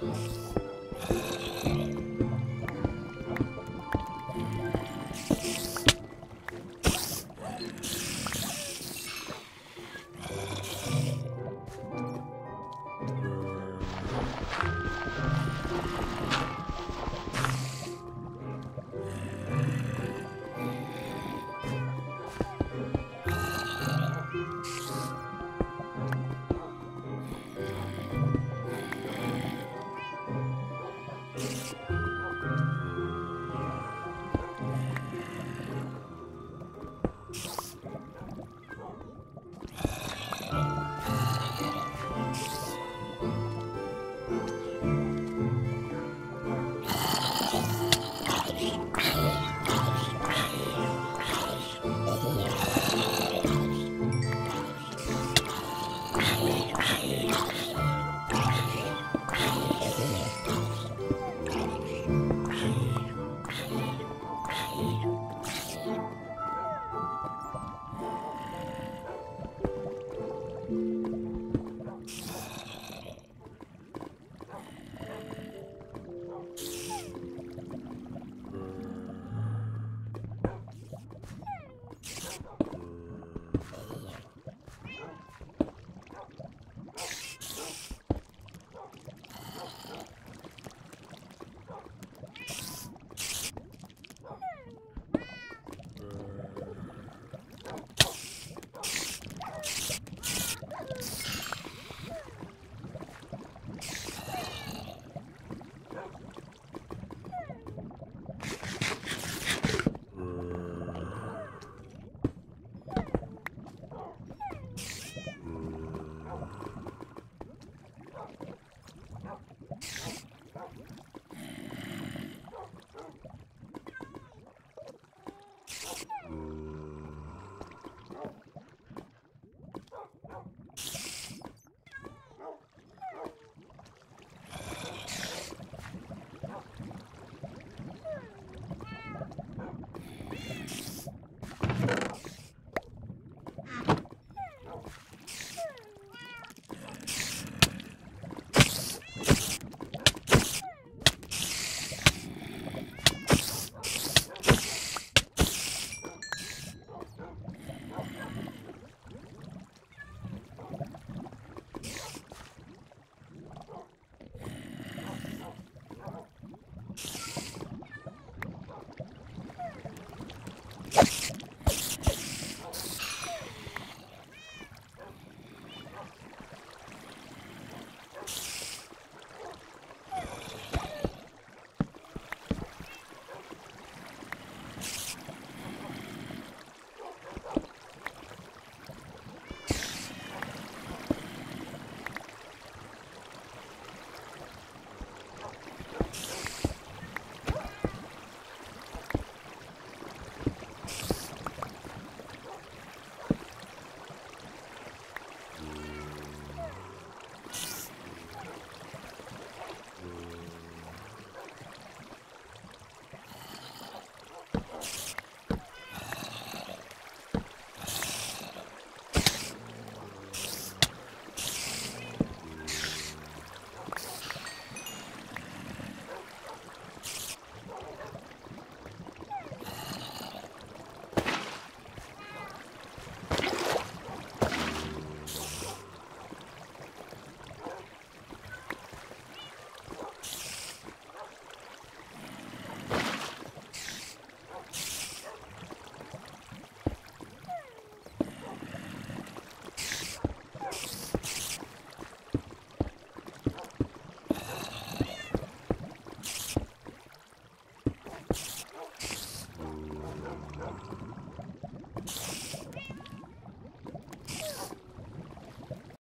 Oh.